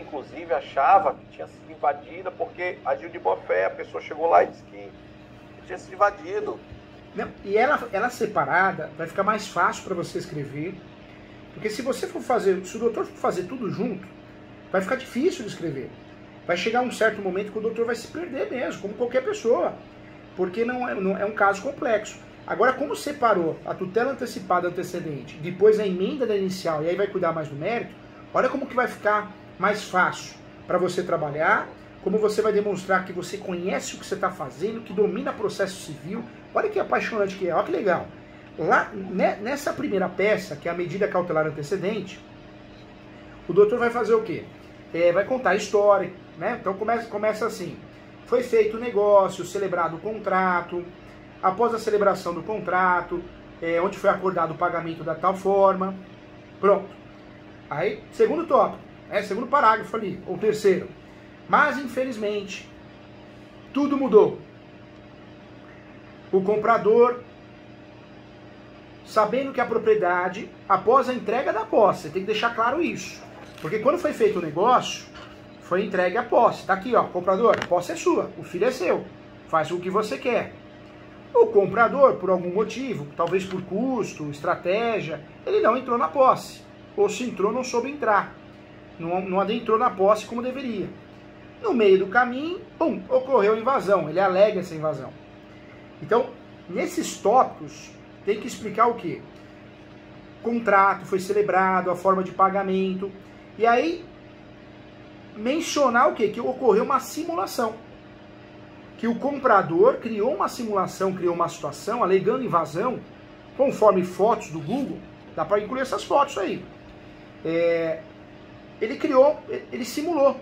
inclusive, achava que tinha sido invadida porque agiu de boa fé. A pessoa chegou lá e disse que tinha sido invadido. Não, e ela, ela separada vai ficar mais fácil para você escrever. Porque se você for fazer, se o doutor for fazer tudo junto, vai ficar difícil de escrever. Vai chegar um certo momento que o doutor vai se perder mesmo, como qualquer pessoa. Porque não é, não, é um caso complexo. Agora, como separou a tutela antecipada antecedente, depois a emenda da inicial e aí vai cuidar mais do mérito, olha como que vai ficar mais fácil para você trabalhar, como você vai demonstrar que você conhece o que você está fazendo, que domina processo civil. Olha que apaixonante que é, olha que legal. Lá, né, nessa primeira peça, que é a medida cautelar antecedente, o doutor vai fazer o quê? É, vai contar a história, né? Então começa, começa assim. Foi feito o negócio, celebrado o contrato, após a celebração do contrato, é, onde foi acordado o pagamento da tal forma. Pronto. Aí, segundo tópico, é, segundo parágrafo ali, ou terceiro. Mas, infelizmente, tudo mudou. O comprador, sabendo que a propriedade, após a entrega da posse, tem que deixar claro isso. Porque quando foi feito o negócio, foi entregue a posse. Tá aqui, ó, comprador, a posse é sua, o filho é seu. Faz o que você quer. O comprador, por algum motivo, talvez por custo, estratégia, ele não entrou na posse. Ou se entrou, não soube entrar. Não, adentrou na posse como deveria. No meio do caminho, pum, ocorreu invasão. Ele alega essa invasão. Então, nesses tópicos, tem que explicar o quê? Contrato foi celebrado, a forma de pagamento. E aí, mencionar o quê? Que ocorreu uma simulação. Que o comprador criou uma simulação, criou uma situação, alegando invasão, conforme fotos do Google, dá para incluir essas fotos aí. É, ele criou, ele simulou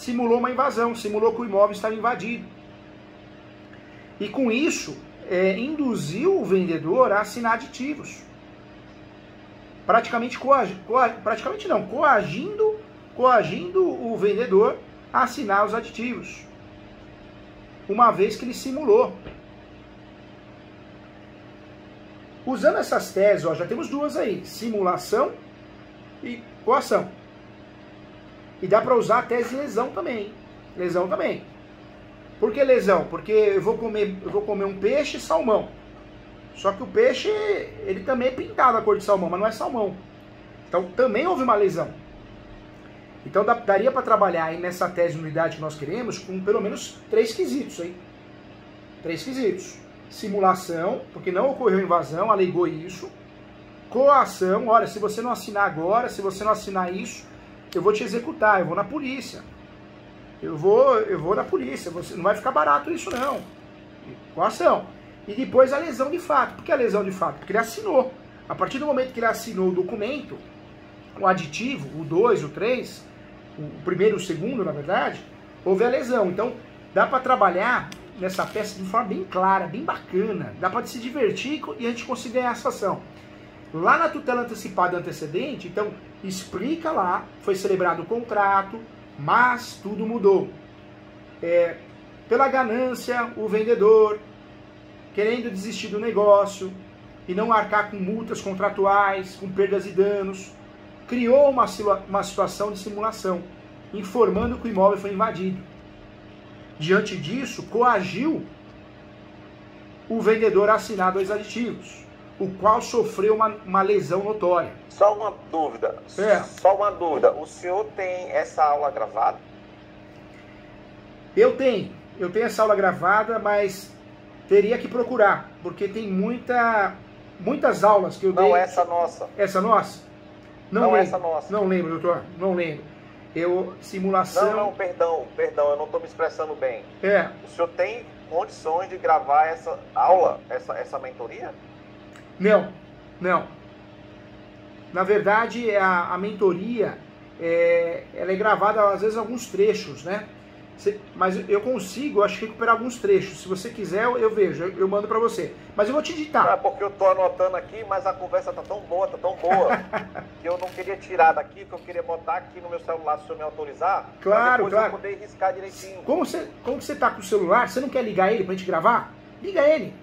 simulou uma invasão, simulou que o imóvel estava invadido. E com isso, é, induziu o vendedor a assinar aditivos. Praticamente, coag, praticamente não, coagindo, coagindo o vendedor a assinar os aditivos. Uma vez que ele simulou. Usando essas teses, ó, já temos duas aí: simulação e coação. E dá para usar a tese lesão também. Lesão também. Por que lesão? Porque eu vou comer, eu vou comer um peixe e salmão. Só que o peixe, ele também é pintado a cor de salmão, mas não é salmão. Então também houve uma lesão. Então daria para trabalhar aí nessa tese de unidade que nós queremos com pelo menos três quesitos aí. Três quesitos. Simulação, porque não ocorreu invasão, alegou isso. Coação, olha, se você não assinar agora, se você não assinar isso, eu vou te executar, eu vou na polícia. Eu vou, eu vou na polícia, você não vai ficar barato isso não. Com ação. E depois a lesão de fato. Por que a lesão de fato? Porque ele assinou. A partir do momento que ele assinou o documento, o aditivo, o 2, o 3, o primeiro e o segundo, na verdade, houve a lesão. Então, dá para trabalhar nessa peça de forma bem clara, bem bacana. Dá para se divertir e a gente conseguir ganhar essa ação. Lá na tutela antecipada antecedente, então, explica lá, foi celebrado o contrato, mas tudo mudou. É, pela ganância, o vendedor, querendo desistir do negócio e não arcar com multas contratuais, com perdas e danos, criou uma, uma situação de simulação, informando que o imóvel foi invadido. Diante disso, coagiu o vendedor a assinar dois aditivos o qual sofreu uma, uma lesão notória. Só uma dúvida. É. Só uma dúvida. O senhor tem essa aula gravada? Eu tenho. Eu tenho essa aula gravada, mas teria que procurar, porque tem muita, muitas aulas que eu Não dei. Não essa nossa. Essa nossa? Não, não essa nossa. Não lembro, doutor. Não lembro. Eu, simulação... Não, não, perdão, perdão, eu não estou me expressando bem. É. O senhor tem condições de gravar essa aula, essa, essa mentoria? Não, não. Na verdade, a, a mentoria é, ela é gravada às vezes alguns trechos, né? mas eu consigo, acho, recuperar alguns trechos. Se você quiser, eu, vejo, eu, mando para você. Mas eu vou te ditar. É porque eu tô anotando aqui, mas a conversa tá tão boa, tá tão boa, que eu não queria tirar daqui, que eu queria botar aqui no meu celular, se o senhor me autorizar. Claro, depois claro. eu poder riscar direitinho. Como você, como você tá com o celular, você não quer ligar ele pra gente gravar? Liga ele.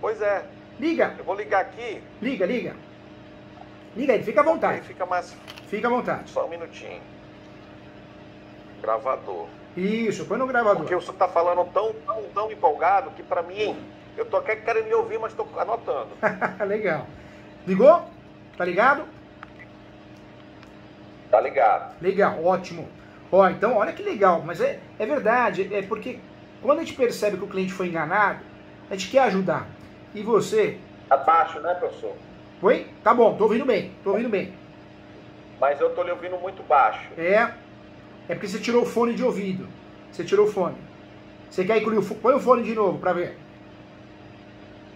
Pois é. Liga. Eu vou ligar aqui. Liga, liga. Liga aí, fica à vontade. Aí fica mais. Fica à vontade. Só um minutinho. Gravador. Isso, põe no gravador. Porque o senhor tá falando tão, tão, tão empolgado que pra mim, eu tô até querendo me ouvir, mas tô anotando. Legal. Ligou? Tá ligado? Tá ligado? Legal, ótimo. Ó, então olha que legal, mas é, é verdade, é porque quando a gente percebe que o cliente foi enganado, a gente quer ajudar. E você. Abaixo, né, professor? Oi? Tá bom, tô ouvindo bem, tô ouvindo bem. Mas eu tô lhe ouvindo muito baixo. É. É porque você tirou o fone de ouvido. Você tirou o fone. Você quer incluir o fone? Põe o fone de novo pra ver.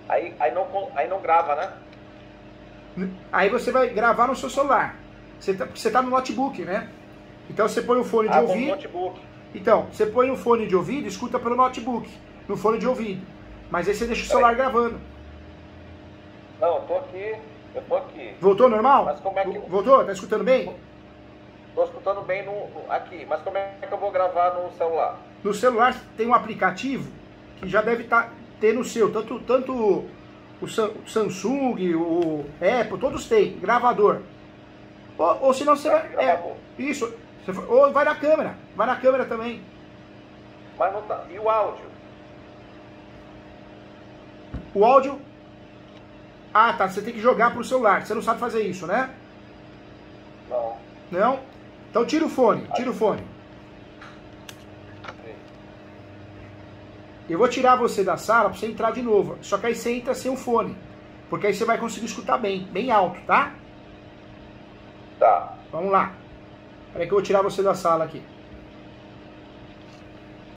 Aí, aí, não, aí não grava, né? Aí você vai gravar no seu celular. Você tá, você tá no notebook, né? Então você põe o fone de ah, ouvido. notebook. Então, você põe o fone de ouvido e escuta pelo notebook, no fone de ouvido. Mas aí você deixa o celular gravando. Não, eu tô aqui, eu tô aqui. Voltou normal? Mas como é que... Voltou? Tá escutando bem? Tô escutando bem no, no, aqui, mas como é que eu vou gravar no celular? No celular tem um aplicativo que já deve tá, ter no seu, tanto, tanto o Samsung, o Apple, todos têm, gravador. Ou, ou senão você vai. É, isso. Você, ou vai na câmera. Vai na câmera também. Mas não tá. E o áudio? O áudio. Ah, tá. Você tem que jogar pro celular. Você não sabe fazer isso, né? Não. Não? Então tira o fone. Tira o fone. Eu vou tirar você da sala para você entrar de novo. Só que aí você entra sem o fone. Porque aí você vai conseguir escutar bem, bem alto, tá? Tá. Vamos lá. Peraí que eu vou tirar você da sala aqui.